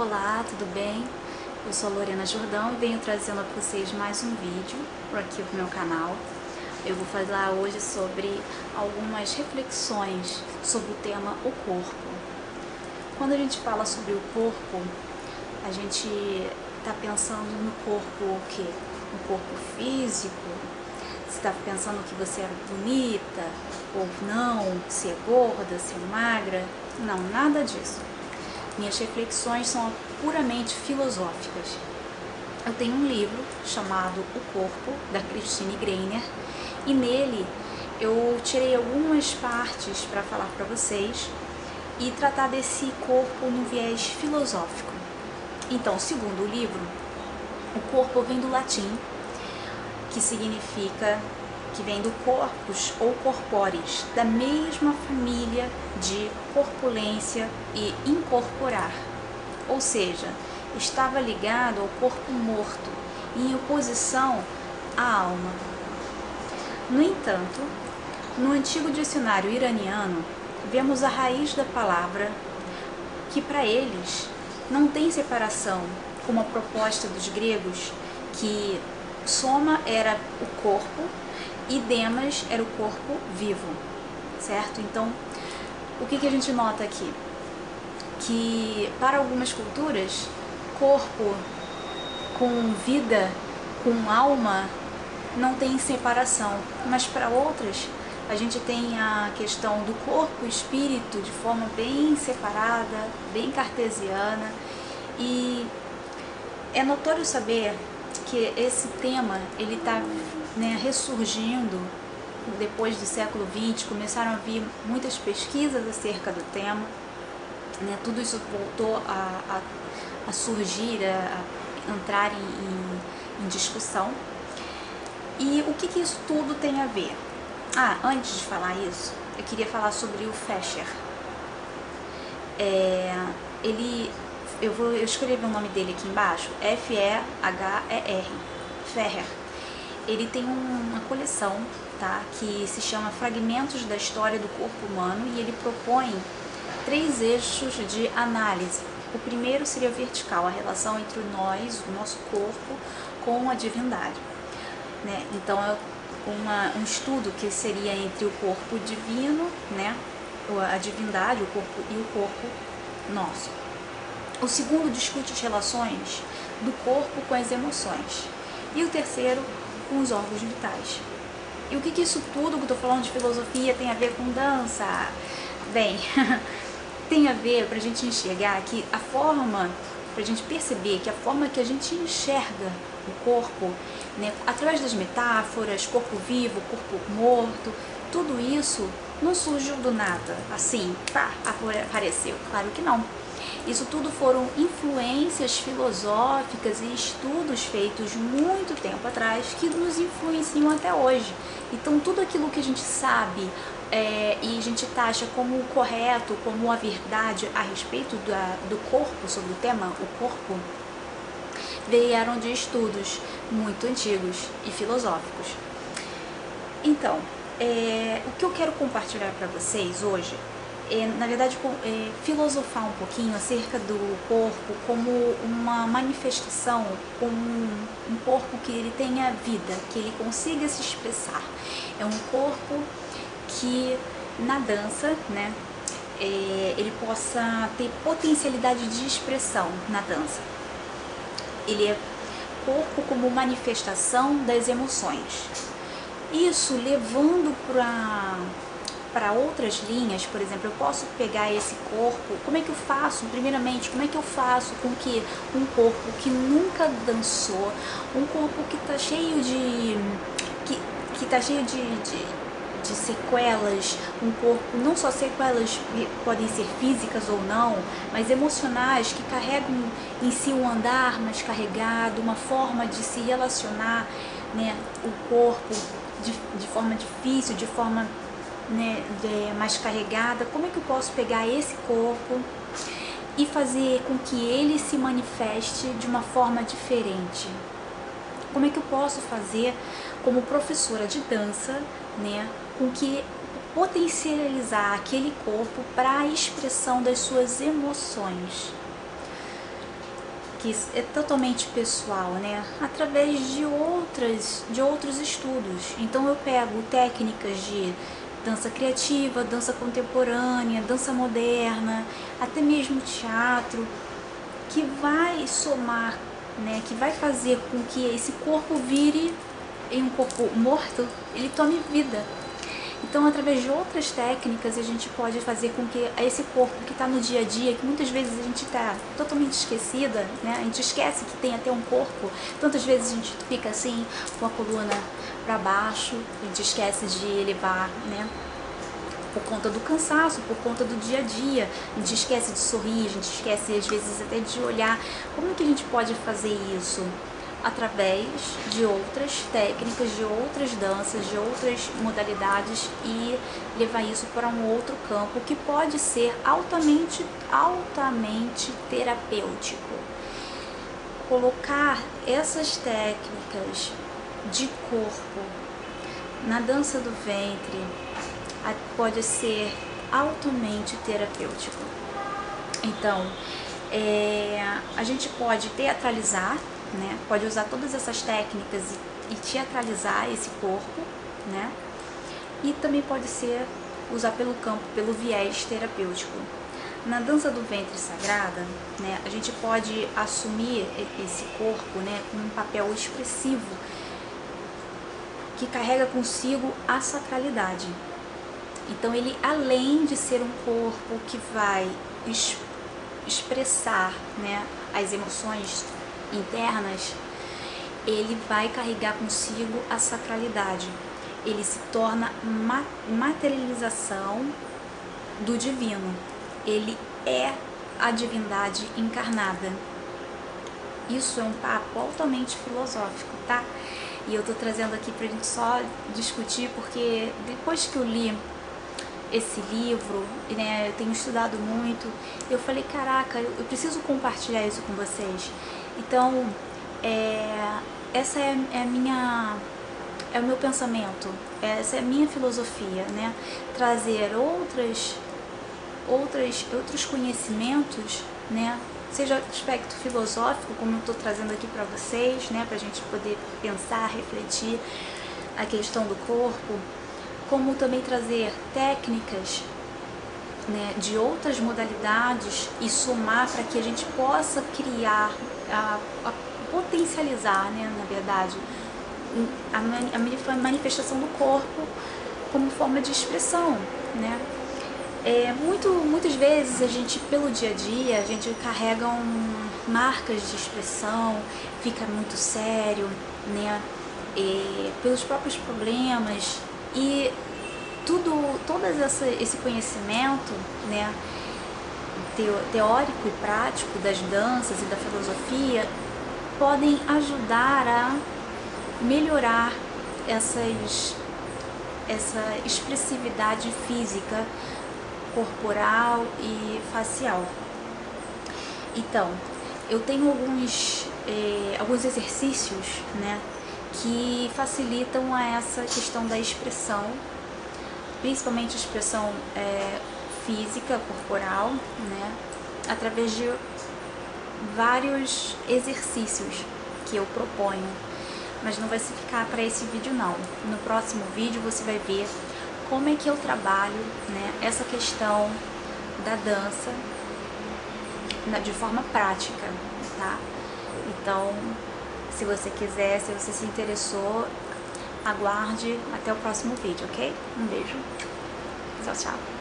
Olá, tudo bem? Eu sou a Lorena Jordão e venho trazendo para vocês mais um vídeo aqui no meu canal. Eu vou falar hoje sobre algumas reflexões sobre o tema o corpo. Quando a gente fala sobre o corpo, a gente está pensando no corpo o quê? No corpo físico? Você está pensando que você é bonita ou não, se é gorda, se é magra? Não, nada disso. Minhas reflexões são puramente filosóficas. Eu tenho um livro chamado O Corpo, da Christine Greiner, e nele eu tirei algumas partes para falar para vocês e tratar desse corpo no viés filosófico. Então, segundo o livro, o corpo vem do latim, que significa que vem do corpus ou corpóreis, da mesma família de corpulência e incorporar, ou seja, estava ligado ao corpo morto, em oposição à alma. No entanto, no antigo dicionário iraniano, vemos a raiz da palavra que para eles não tem separação, como a proposta dos gregos, que soma era o corpo e Demas era o corpo vivo, certo? Então, o que, que a gente nota aqui? Que para algumas culturas, corpo com vida, com alma, não tem separação, mas para outras, a gente tem a questão do corpo e espírito de forma bem separada, bem cartesiana, e é notório saber que esse tema ele está né, ressurgindo depois do século XX, começaram a vir muitas pesquisas acerca do tema, né, tudo isso voltou a, a, a surgir, a, a entrar em, em, em, discussão. E o que, que isso tudo tem a ver? Ah, antes de falar isso, eu queria falar sobre o Fescher. É, ele, eu vou eu escrever o nome dele aqui embaixo, F-E-H-E-R, Ferrer ele tem uma coleção tá, que se chama Fragmentos da História do Corpo Humano e ele propõe três eixos de análise. O primeiro seria vertical, a relação entre nós, o nosso corpo, com a divindade. Né? Então, é uma, um estudo que seria entre o corpo divino, né? a divindade, o corpo e o corpo nosso. O segundo discute as relações do corpo com as emoções. E o terceiro, com os órgãos vitais. E o que, que isso tudo que eu estou falando de filosofia tem a ver com dança? Bem, tem a ver para a gente enxergar que a forma, para a gente perceber que a forma que a gente enxerga o corpo, né, através das metáforas, corpo vivo, corpo morto, tudo isso não surgiu do nada, assim, pá, apareceu. Claro que não. Isso tudo foram influências filosóficas e estudos feitos muito tempo atrás que nos influenciam até hoje. Então, tudo aquilo que a gente sabe é, e a gente taxa como correto, como a verdade a respeito da, do corpo, sobre o tema, o corpo, vieram de estudos muito antigos e filosóficos. Então, é, o que eu quero compartilhar para vocês hoje na verdade, é, filosofar um pouquinho acerca do corpo como uma manifestação, como um, um corpo que ele tenha vida, que ele consiga se expressar. É um corpo que na dança, né, é, ele possa ter potencialidade de expressão na dança. Ele é corpo como manifestação das emoções. Isso levando para para outras linhas, por exemplo, eu posso pegar esse corpo, como é que eu faço, primeiramente, como é que eu faço com que um corpo que nunca dançou, um corpo que está cheio de. que, que tá cheio de, de, de sequelas, um corpo, não só sequelas podem ser físicas ou não, mas emocionais, que carregam em si um andar mais carregado, uma forma de se relacionar, né, o corpo de, de forma difícil, de forma né, mais carregada, como é que eu posso pegar esse corpo e fazer com que ele se manifeste de uma forma diferente? Como é que eu posso fazer como professora de dança, né, com que potencializar aquele corpo para a expressão das suas emoções? que é totalmente pessoal, né? Através de outras, de outros estudos. Então eu pego técnicas de dança criativa, dança contemporânea, dança moderna, até mesmo teatro, que vai somar, né, que vai fazer com que esse corpo vire em um corpo morto, ele tome vida. Então, através de outras técnicas, a gente pode fazer com que esse corpo que está no dia a dia, que muitas vezes a gente está totalmente esquecida, né? A gente esquece que tem até um corpo. Tantas vezes a gente fica assim, com a coluna para baixo, a gente esquece de elevar, né? Por conta do cansaço, por conta do dia a dia. A gente esquece de sorrir, a gente esquece às vezes até de olhar. Como que a gente pode fazer isso? Através de outras técnicas, de outras danças, de outras modalidades e levar isso para um outro campo que pode ser altamente, altamente terapêutico. Colocar essas técnicas de corpo na dança do ventre pode ser altamente terapêutico. Então, é, a gente pode teatralizar né? Pode usar todas essas técnicas e, e teatralizar esse corpo, né? E também pode ser usar pelo campo, pelo viés terapêutico. Na dança do ventre sagrada, né, a gente pode assumir esse corpo, né, com um papel expressivo que carrega consigo a sacralidade. Então ele, além de ser um corpo que vai expressar, né, as emoções internas, ele vai carregar consigo a sacralidade. Ele se torna materialização do divino. Ele é a divindade encarnada. Isso é um papo altamente filosófico, tá? E eu tô trazendo aqui pra gente só discutir, porque depois que eu li esse livro, né, eu tenho estudado muito, eu falei, caraca, eu preciso compartilhar isso com vocês. Então, é, essa é, é, minha é o meu pensamento, essa é a minha filosofia, né? Trazer outras outras outros conhecimentos, né? Seja aspecto filosófico, como eu estou trazendo aqui para vocês, né? Para a gente poder pensar, refletir a questão do corpo, como também trazer técnicas né, de outras modalidades e somar para que a gente possa criar, a, a potencializar, né, na verdade, a, manifestação do corpo como forma de expressão, né? É, muito, muitas vezes a gente, pelo dia a dia, a gente carrega um, marcas de expressão, fica muito sério, né? E, pelos próprios problemas e tudo, todo esse conhecimento, né, teórico e prático das danças e da filosofia podem ajudar a melhorar essas, essa expressividade física, corporal e facial. Então, eu tenho alguns, eh, alguns exercícios né, que facilitam a essa questão da expressão principalmente expressão é, física, corporal, né, através de vários exercícios que eu proponho, mas não vai se ficar para esse vídeo não. No próximo vídeo você vai ver como é que eu trabalho né, essa questão da dança de forma prática, tá? Então, se você quiser, se você se interessou, aguarde até o próximo vídeo, ok? Um beijo. Tchau, tchau.